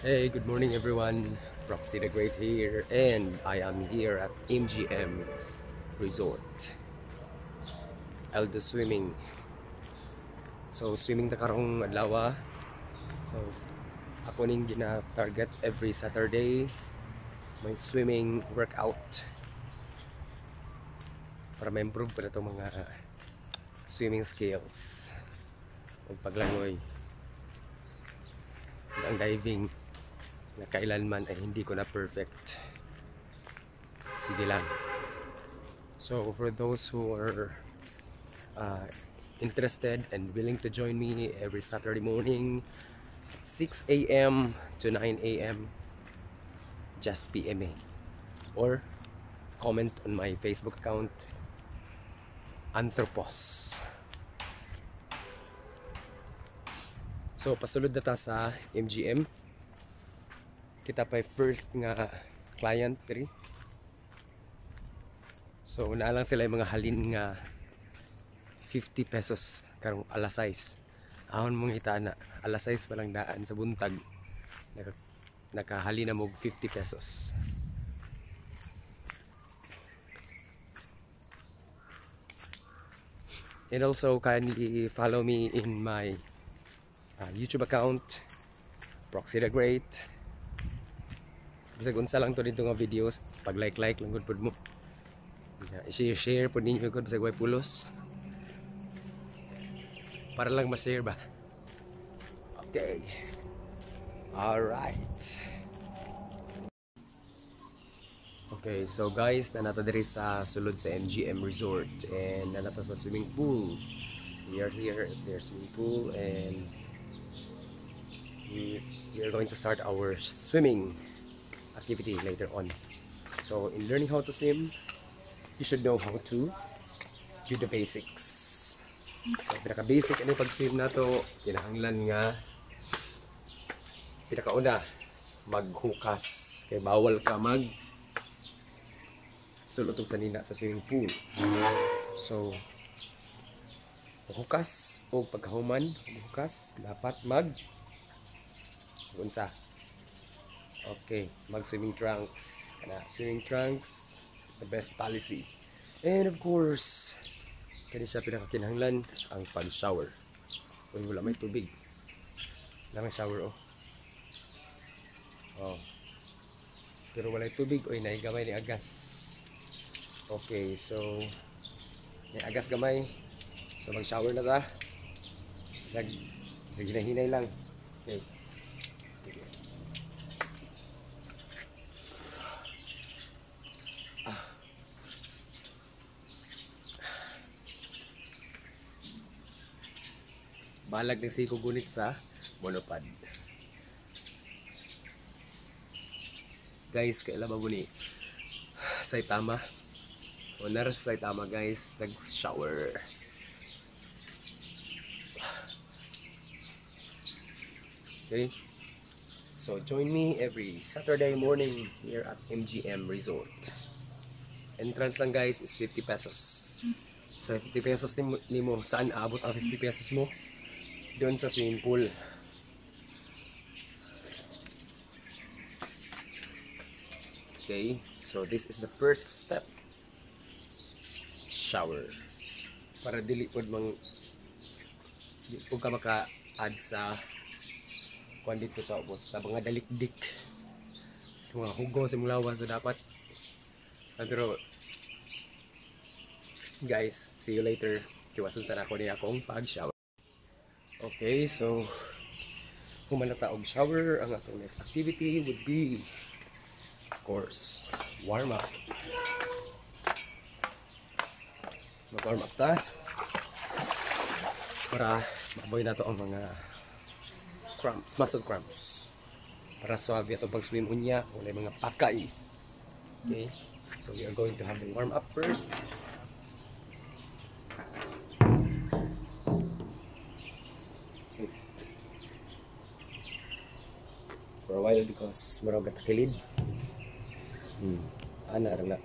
Hey, good morning everyone. Roxy the Great here and I am here at MGM Resort. I'll do swimming. So swimming ta karong adlaw. So ako ning gina-target every Saturday may swimming workout para ma-improve pa na itong mga swimming skills o paglangoy ang diving na kailanman ay hindi ko na perfect sige lang so for those who are uh, interested and willing to join me every Saturday morning at 6 a.m. to 9 a.m. just PM me or comment on my Facebook account Anthropos So pasulod na ta sa MGM kita pa first nga client diri so na lang sila yung mga halin nga 50 pesos karong alas 6 ahon mong hita na alas 6 pa lang daan sa buntag. Naka, nakahali na mo 50 pesos. And also kindly follow me in my uh, YouTube account Proxy the Great Bisag unsa lang to dito nga videos. Pag like like lang gud pud mo. I-share share pud ninyo gud bisag way pulos. Para lang ma-share ba? Okay. Alright. Okay, so guys, nanata diri sa sulod sa MGM Resort and nanata sa swimming pool. We are here at their swimming pool and we, we are going to start our swimming activity later on. So, in learning how to swim, you should know how to do the basics. So, pinaka-basic ano pag-swim na to, kinahanglan nga pinakauna, maghukas. Kaya bawal ka mag sulotog sa nina sa swimming pool. So, hukas o pagkahuman, hukas, dapat mag unsa okay mag swimming trunks. Kana swimming trunks is the best policy. And of course kani siya pinakakinahanglan ang pag shower uy wala may tubig. Lang shower oh. Oh. Pero wala tubig oy naigamay ni agas. Okay so may agas gamay. So mag shower na ta. Sag sa ginahinay lang. Okay Balag ng siko gunit sa monopod. Guys, kailan ba ni Saitama? O naras Saitama guys, nag-shower. Okay? So join me every Saturday morning here at MGM Resort. Entrance lang guys is 50 pesos. Sa so, 50 pesos ni mo, saan aabot ang 50 pesos mo? Doon sa swimming pool. Okay, so this is the first step. Shower. Para dili pod mang di po ka maka-add sa kuan dito sa ubos sa mga dalikdik sa mga hugo sa mga lawas so dapat ah, pero guys see you later kiwasan sa ako niya akong pag shower okay so human na og shower ang atong next activity would be of course warm up mag warm up ta para maboy na to ang mga cramps, muscle cramps. Para suabe ito pag swim unya, wala mga pakay. Okay? So we are going to have the warm up first. For a while because marog at kilid. Hmm. Ana ra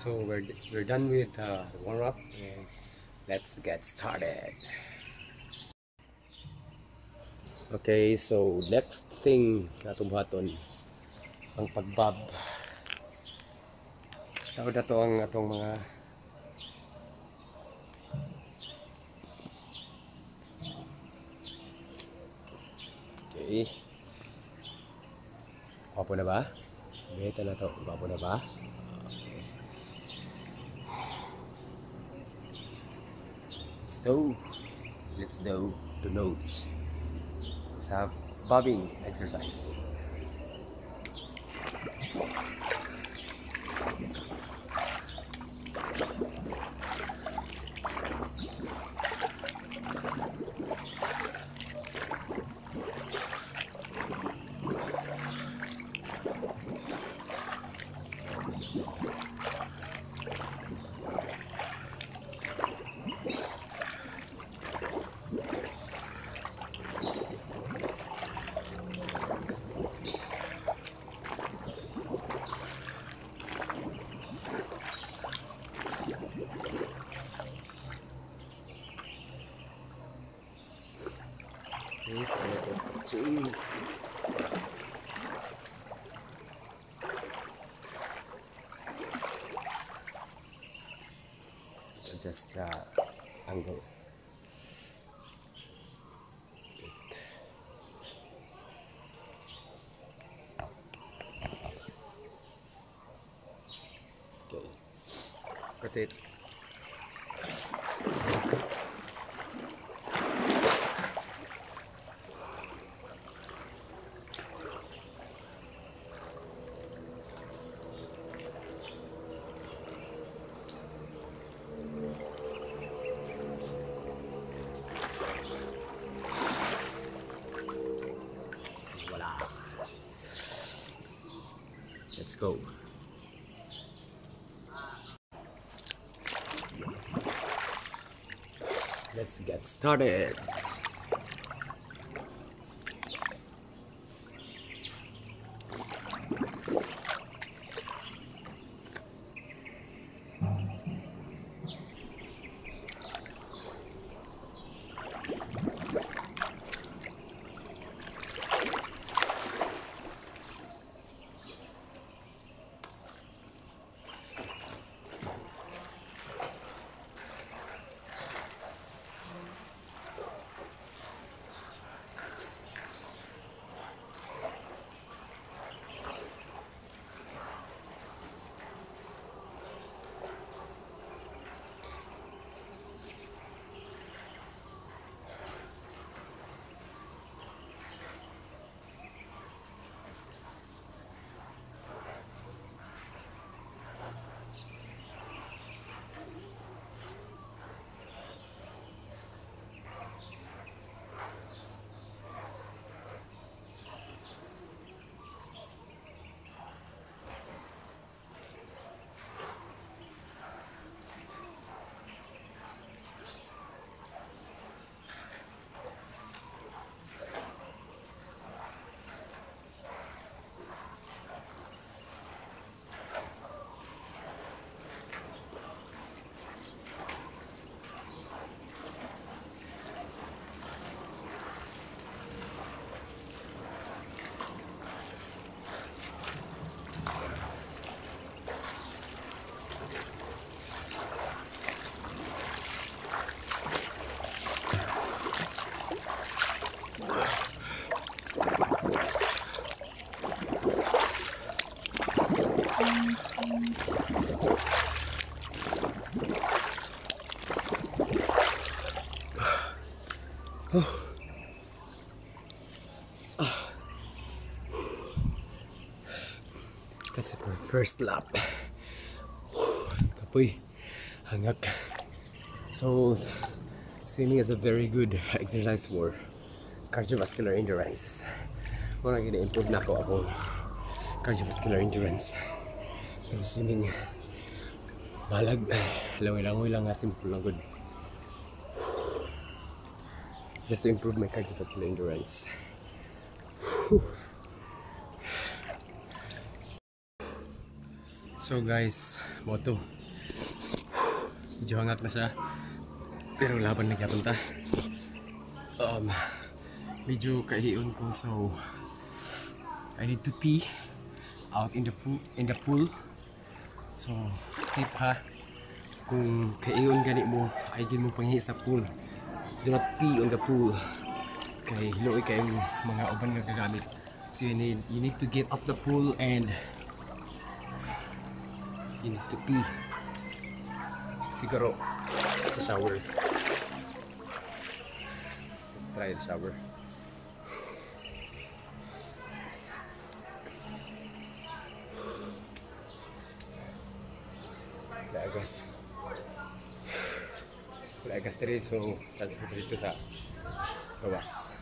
So we're, we're done with uh, warm up and let's get started. Okay, so next thing na buhaton ang pagbab. Tawag na to ang atong mga Okay. Gwapo na ba? Beta na to. Gwapo na ba? Do. Let's do the note. Let's have bobbing exercise. Okay, so let us stretching. Let's adjust the angle. Let's go. Let's get started. That's my first lap. Kapoy. Hangak. So, swimming is a very good exercise for cardiovascular endurance. Mga gina-improve na ko akong cardiovascular endurance through swimming. Balag. Langoy-langoy lang nga simple lang good. Just to improve my cardiovascular endurance. So guys, moto. Medyo na siya. Pero laban na gyapon ta. Um, medyo kahiyon ko so I need to pee out in the pool, in the pool. So, tip ha. Kung kaiyon gani mo, ay din mo panghi sa pool. Do not pee on the pool. Kay hinuoy kayong mga uban nga gagamit. So you need, you need to get off the pool and you need to pee. Siguro sa shower. Let's try the shower. Wala gas. Wala gas diri so transfer dito sa gawas.